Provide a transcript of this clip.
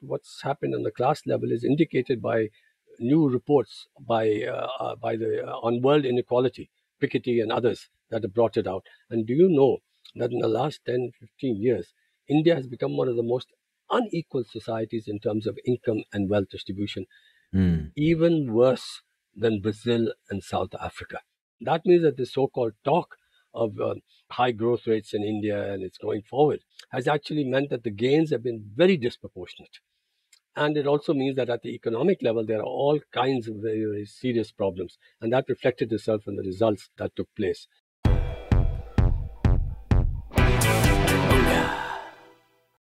what's happened on the class level is indicated by new reports by uh, uh, by the uh, on world inequality, Piketty and others that have brought it out. And do you know that in the last 10, 15 years, India has become one of the most unequal societies in terms of income and wealth distribution, Mm. even worse than Brazil and South Africa. That means that the so-called talk of uh, high growth rates in India and it's going forward has actually meant that the gains have been very disproportionate. And it also means that at the economic level, there are all kinds of very, very serious problems. And that reflected itself in the results that took place.